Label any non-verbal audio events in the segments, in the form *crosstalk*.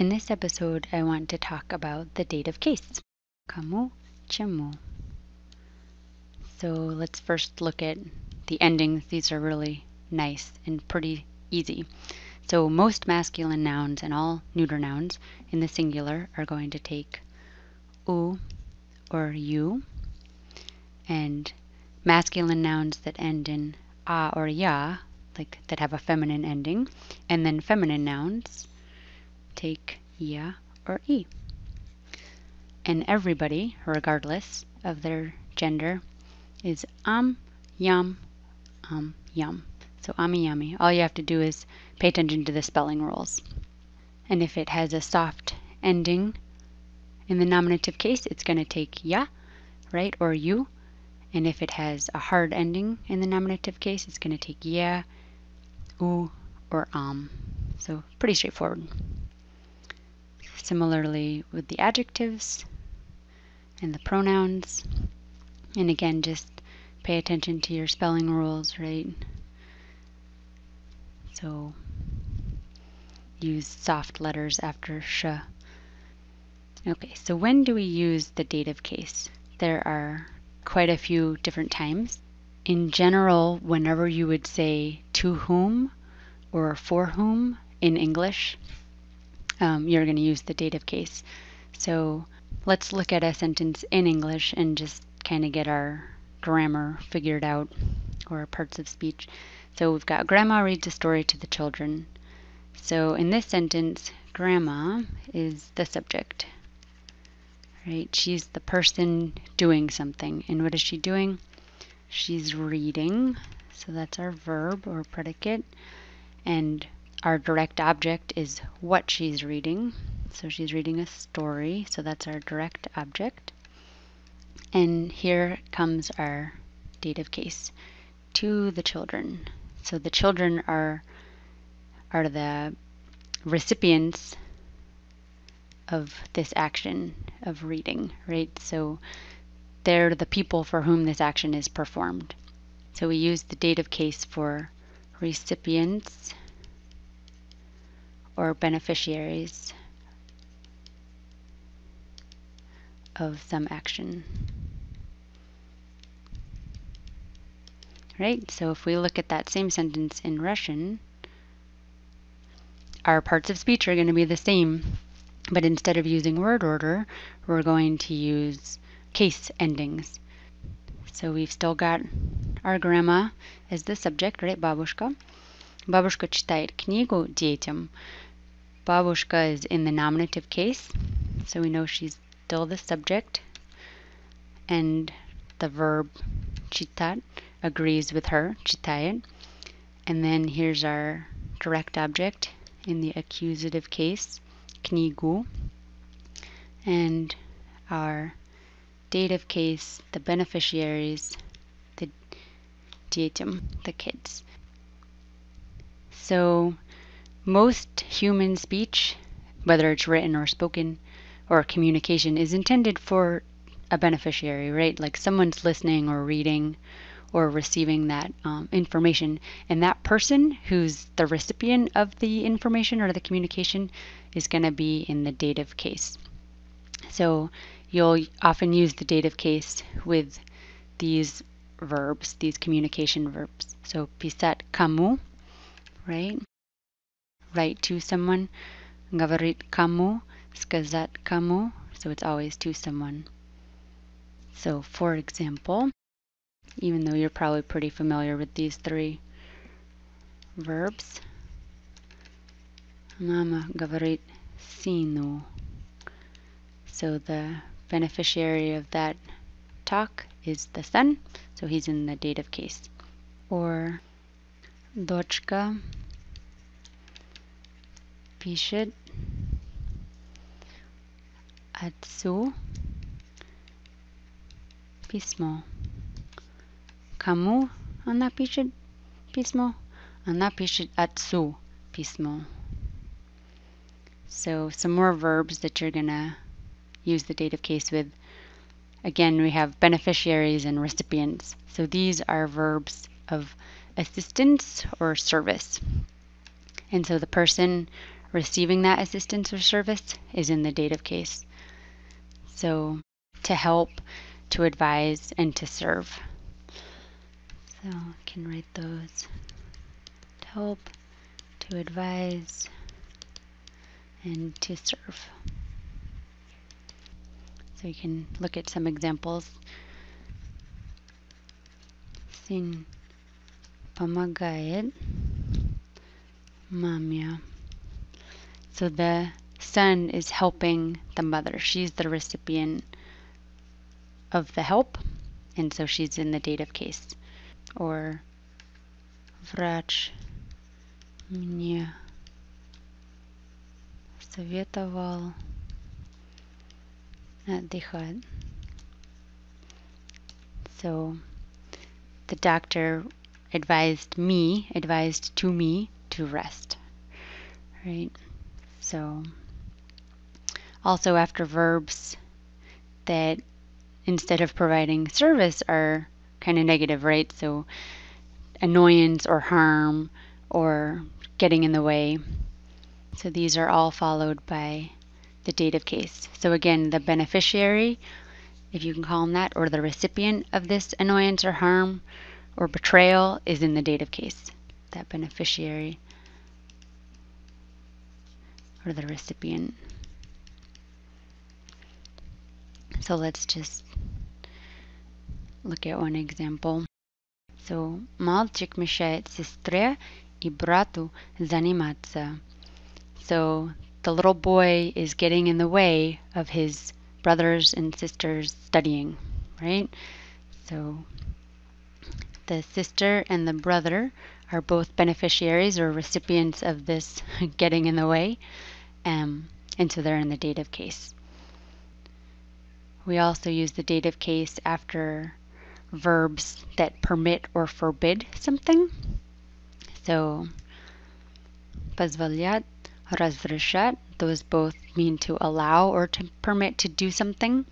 In this episode, I want to talk about the dative case. Kamu, chemu. So let's first look at the endings. These are really nice and pretty easy. So most masculine nouns and all neuter nouns in the singular are going to take u or u. And masculine nouns that end in a or ya, like that have a feminine ending, and then feminine nouns take ya or e. And everybody, regardless of their gender, is um, am, yam, am, um, yam. So um, ami yami. All you have to do is pay attention to the spelling rules. And if it has a soft ending in the nominative case, it's going to take ya, right, or you. And if it has a hard ending in the nominative case, it's going to take yeah, u, or am. So pretty straightforward. Similarly with the adjectives and the pronouns. And again, just pay attention to your spelling rules, right? So use soft letters after sh. Okay, so when do we use the dative case? There are quite a few different times. In general, whenever you would say to whom or for whom in English, um, you're going to use the dative case. So let's look at a sentence in English and just kind of get our grammar figured out or parts of speech. So we've got Grandma reads a story to the children. So in this sentence, Grandma is the subject. Right? She's the person doing something. And what is she doing? She's reading. So that's our verb or predicate. And our direct object is what she's reading. So she's reading a story. So that's our direct object. And here comes our dative case to the children. So the children are are the recipients of this action of reading, right? So they're the people for whom this action is performed. So we use the dative case for recipients or beneficiaries of some action. right? So if we look at that same sentence in Russian, our parts of speech are going to be the same, but instead of using word order, we're going to use case endings. So we've still got our grandma as the subject, right? Babushka. Babushka читает книгу детям. Babushka is in the nominative case, so we know she's still the subject, and the verb chitat agrees with her, chitayet. And then here's our direct object in the accusative case, knigu, and our dative case, the beneficiaries, the dietum, the kids. So most human speech, whether it's written or spoken or communication, is intended for a beneficiary, right? Like someone's listening or reading or receiving that um, information. And that person who's the recipient of the information or the communication is going to be in the dative case. So you'll often use the dative case with these verbs, these communication verbs. So pisat kamu, right? Write to someone. Говорит kamu, сказать kamu. So it's always to someone. So for example, even though you're probably pretty familiar with these three verbs. Mama говорит сыну. So the beneficiary of that talk is the son, so he's in the dative case. Or дочка пишет отцу письмо. Кому она пишет письмо? Она пишет отцу письмо. So some more verbs that you're going to use the dative case with. Again, we have beneficiaries and recipients. So these are verbs of assistance or service. And so the person receiving that assistance or service is in the dative case. So, to help, to advise, and to serve. So, I can write those to help, to advise, and to serve. So, you can look at some examples. Sin pamagayet mamya So the son is helping the mother. She's the recipient of the help, and so she's in the dative case. Or врач мне советовал отдыхать. So the doctor advised me, advised to me to rest. Right? So also after verbs that instead of providing service are kind of negative, right? So annoyance or harm or getting in the way. So these are all followed by the dative case. So again, the beneficiary, if you can call them that, or the recipient of this annoyance or harm or betrayal is in the dative case. That beneficiary or the recipient. So let's just look at one example. So, мальчик мешает сестре и брату заниматься. So, the little boy is getting in the way of his brothers and sisters studying, right? So, the sister and the brother are both beneficiaries or recipients of this *laughs* getting in the way, um, and so they're in the dative case. We also use the dative case after verbs that permit or forbid something. So, позволять, разрешать, those both mean to allow or to permit to do something.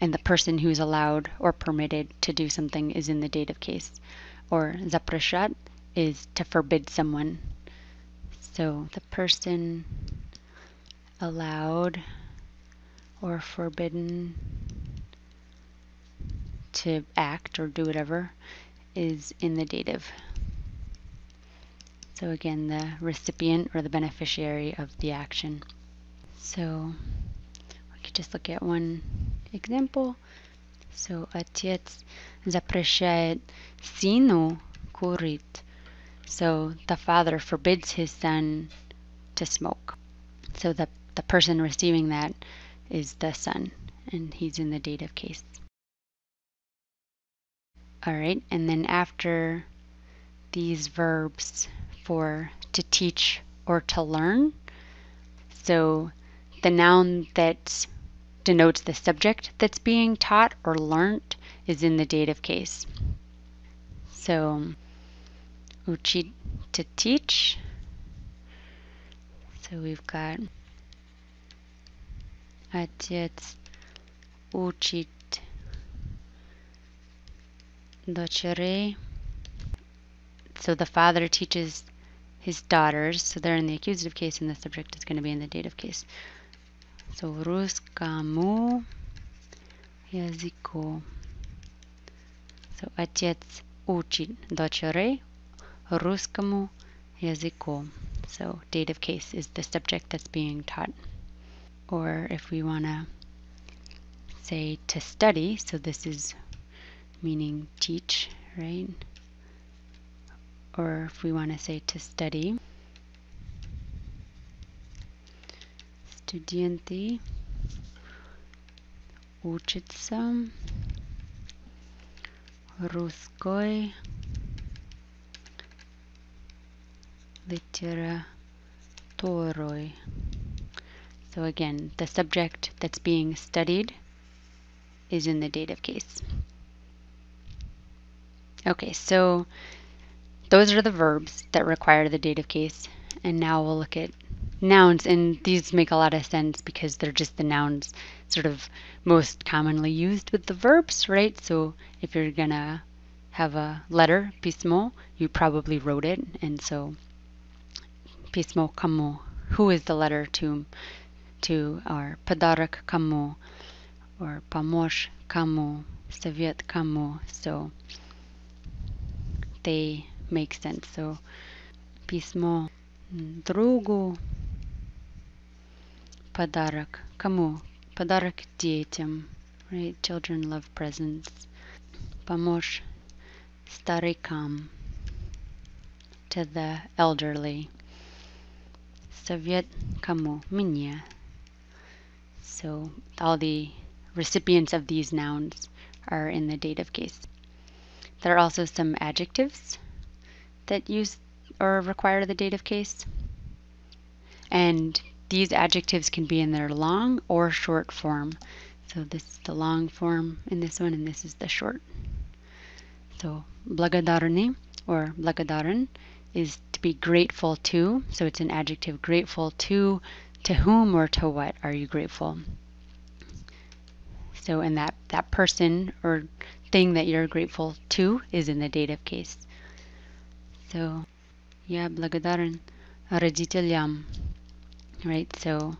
And the person who's allowed or permitted to do something is in the dative case. Or запрещать is to forbid someone. So the person allowed or forbidden to act or do whatever is in the dative. So again, the recipient or the beneficiary of the action. So we could just look at one example. So отец запрещает сыну курить. So the father forbids his son to smoke. So the, the person receiving that is the son, and he's in the dative case. All right, and then after these verbs for to teach or to learn, so the noun that denotes the subject that's being taught or learnt is in the dative case. So, uchi to teach. So we've got отец учит дочерей. So the father teaches his daughters, so they're in the accusative case and the subject is going to be in the dative case. So русскому языку. So отец учит дочерей русскому языку. So dative case is the subject that's being taught. Or if we want to say to study, so this is meaning teach, right? Or if we want to say to study, студенты учатся русской litera. So again, the subject that's being studied is in the dative case. Okay, so those are the verbs that require the dative case. And now we'll look at nouns. And these make a lot of sense because they're just the nouns sort of most commonly used with the verbs, right? So if you're going to have a letter, pismo, you probably wrote it. And so pismo kamo who is the letter to to or подарок кому or помощь кому, совет кому. So they make sense. So письмо другу, подарок кому? Подарок детям. Right? Children love presents. Помощь старикам. To the elderly. Совет кому? Мне. So all the recipients of these nouns are in the dative case. There are also some adjectives that use or require the dative case. And these adjectives can be in their long or short form. So this is the long form in this one, and this is the short. So благодарный or благодарен is to be grateful to. So it's an adjective grateful to. To whom or to what are you grateful? So, and that, that person or thing that you're grateful to is in the dative case. So, я благодарен родителям. Right? So,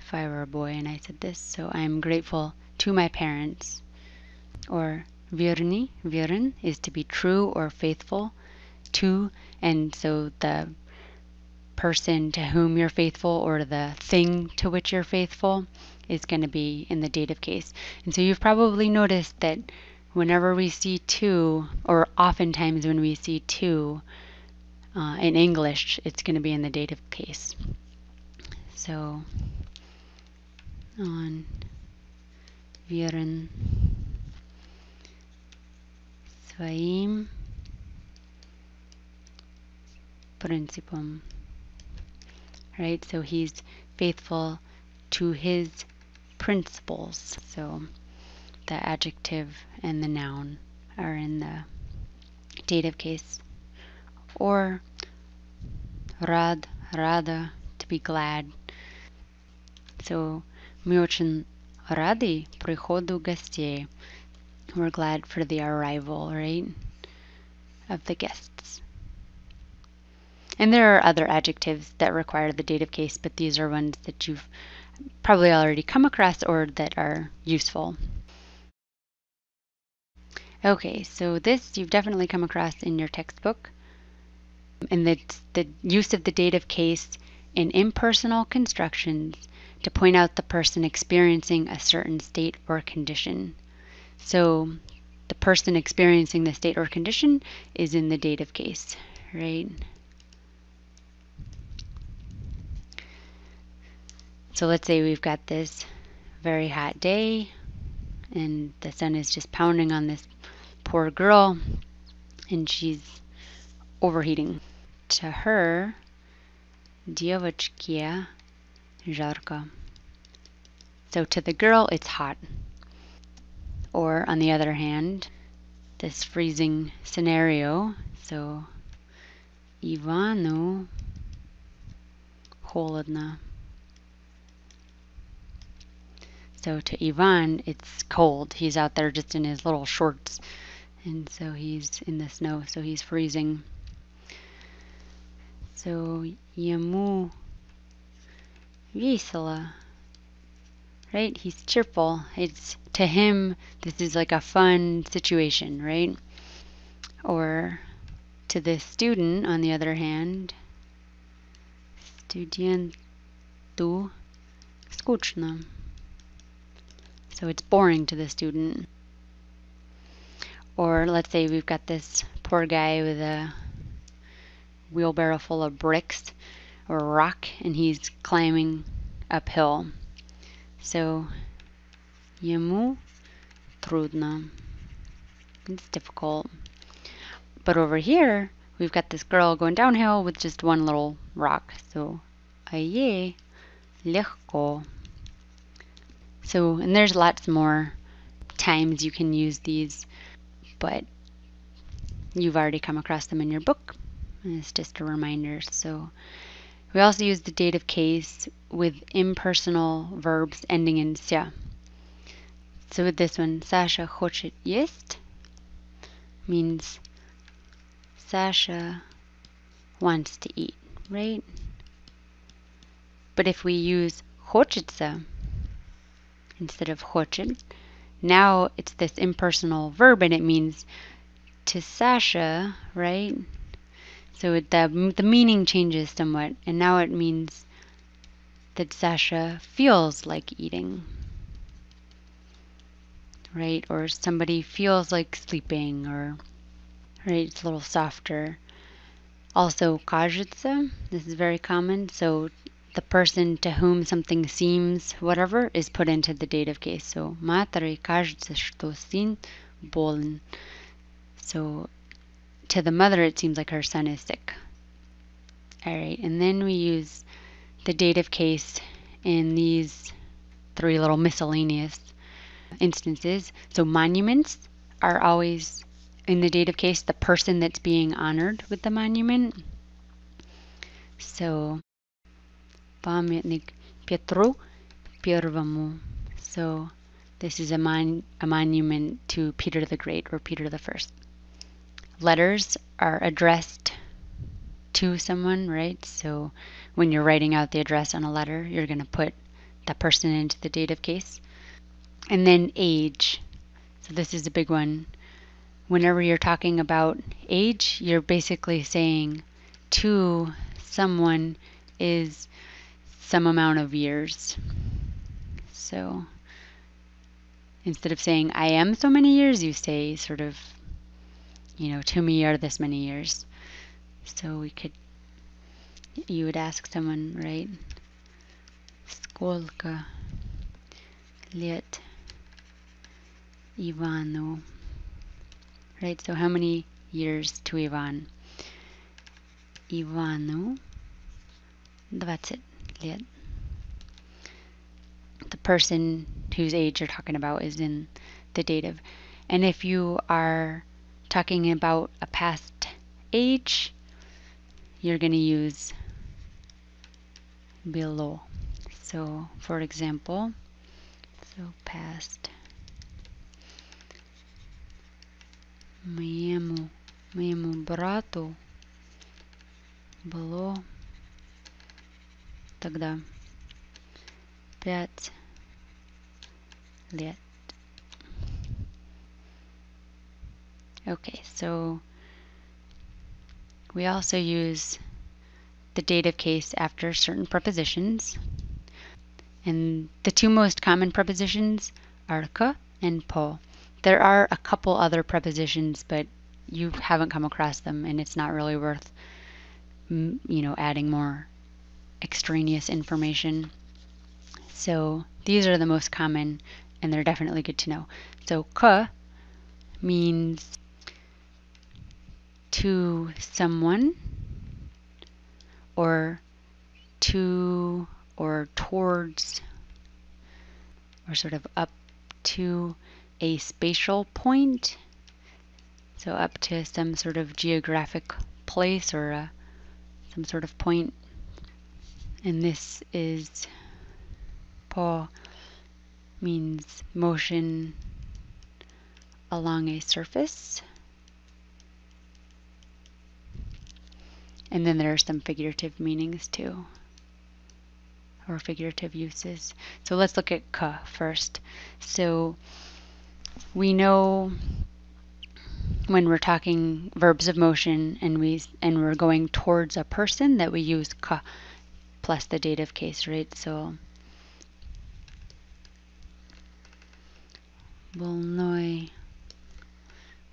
if I were a boy and I said this, so I'm grateful to my parents. Or верный, верен is to be true or faithful to. And so the person to whom you're faithful or the thing to which you're faithful is going to be in the dative case. And so you've probably noticed that whenever we see to, or oftentimes when we see to uh, in English, it's going to be in the dative case. So on wären Zweim принципам. Right? So he's faithful to his principles. So the adjective and the noun are in the dative case. Or rad, rada, to be glad. So мы очень рады приходу гостей. We're glad for the arrival, right, of the guests. And there are other adjectives that require the dative case, but these are ones that you've probably already come across or that are useful. Okay, so this you've definitely come across in your textbook. And it's the use of the dative case in impersonal constructions to point out the person experiencing a certain state or condition. So the person experiencing the state or condition is in the dative case, right? So let's say we've got this very hot day and the sun is just pounding on this poor girl and she's overheating. To her, девочке жарко. So to the girl, it's hot. Or on the other hand, this freezing scenario, so Ивану холодно. So to Ivan, it's cold. He's out there just in his little shorts. And so he's in the snow, so he's freezing. So ему весело. Right? He's cheerful. It's to him this is like a fun situation, right? Or to the student, on the other hand, студенту скучно. So it's boring to the student. Or let's say we've got this poor guy with a wheelbarrow full of bricks or rock and he's climbing uphill. So ему трудно. It's difficult. But over here, we've got this girl going downhill with just one little rock. So, а ей легко. So, and there's lots more times you can use these, but you've already come across them in your book. And it's just a reminder. So, we also use the dative case with impersonal verbs ending in ся. So with this one, Sasha хочет есть means Sasha wants to eat, right? But if we use хочется instead of хочет, now it's this impersonal verb and it means to Sasha, right? So it, the, the meaning changes somewhat, and now it means that Sasha feels like eating, right? Or somebody feels like sleeping, or, right? It's a little softer. Also, кажется, this is very common. So the person to whom something seems whatever is put into the dative case. So матери кажется, что сын болен. So to the mother, it seems like her son is sick. All right, and then we use the dative case in these three little miscellaneous instances. So monuments are always in the dative case the person that's being honored with the monument. So памятник Петру Первому. So this is a, mon a monument to Peter the Great or Peter the First. Letters are addressed to someone, right? So when you're writing out the address on a letter, you're going to put that person into the dative case. And then age. So this is a big one. Whenever you're talking about age, you're basically saying to someone is some amount of years. So instead of saying I am so many years, you say sort of you know, to me are this many years. So we could, you would ask someone, right? Сколько лет Ивану? Right, so how many years to Ivan? Ивану 20 лет. The person whose age you're talking about is in the dative. And if you are talking about a past age, you're going to use below. So, for example, so past моему моему брату было тогда пять лет. Okay, so we also use the dative case after certain prepositions. And the two most common prepositions are ka and po. There are a couple other prepositions, but you haven't come across them, and it's not really worth, you know, adding more extraneous information. So these are the most common, and they're definitely good to know. So ka means to someone or to or towards or sort of up to a spatial point. So up to some sort of geographic place or a, some sort of point. And this is po means motion along a surface. And then there are some figurative meanings too, or figurative uses. So let's look at ka first. So we know when we're talking verbs of motion and we and we're going towards a person that we use ka plus the dative case, right? So больной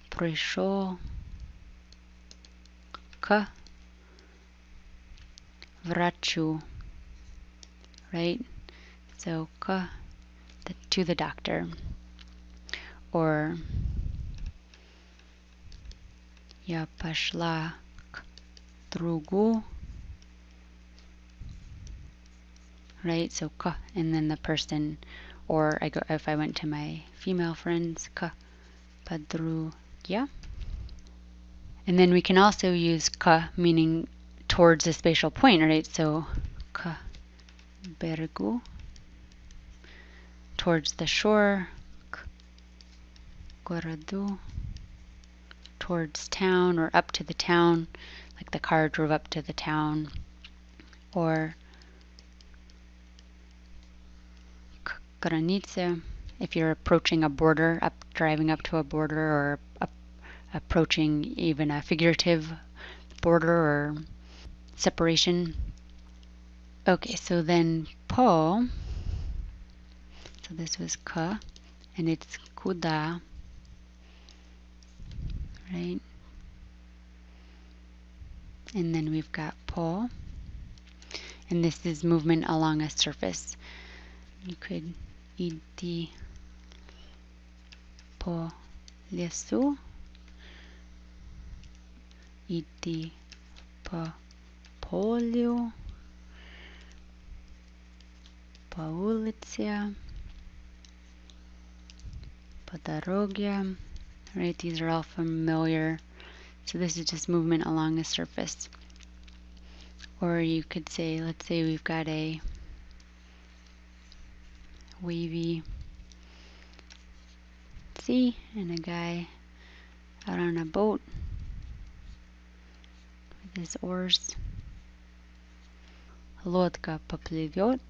пришел к врачу, right? So к the, to the doctor or я пошла к другу right? So ka, and then the person, or I go, if I went to my female friends, ka, padrugya. And then we can also use ka, meaning towards a spatial point, right? So ka, bergu, towards the shore, Guaradu, towards town or up to the town, like the car drove up to the town, or If you're approaching a border, up driving up to a border, or up, approaching even a figurative border or separation. Okay, so then po. So this was ka, and it's kuda. Right? And then we've got po. And this is movement along a surface. You could iti po lesu. Iti po polio. Paulicia. Padarogia. Right, these are all familiar. So this is just movement along a surface. Or you could say, let's say we've got a wavy sea and a guy out on a boat with his oars. Лодка поплывет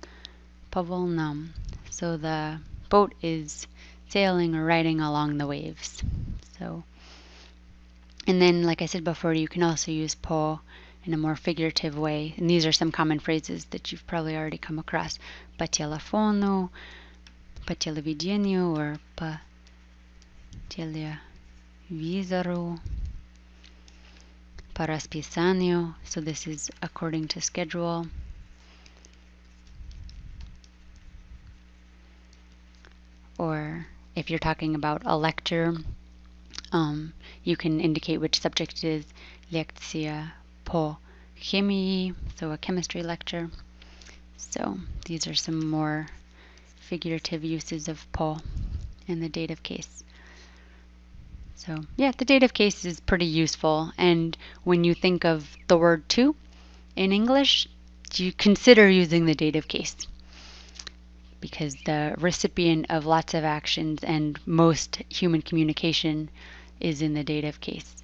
по волнам. So the boat is sailing or riding along the waves. So, and then, like I said before, you can also use po in a more figurative way. And these are some common phrases that you've probably already come across. По телефону, по телевидению, or по телевизору, по расписанию. So this is according to schedule. Or if you're talking about a lecture, um, you can indicate which subject it is. Lekcja po chemii, so a chemistry lecture. So these are some more figurative uses of po in the dative case. So yeah, the dative case is pretty useful. And when you think of the word to in English, you consider using the dative case because the recipient of lots of actions and most human communication is in the dative case.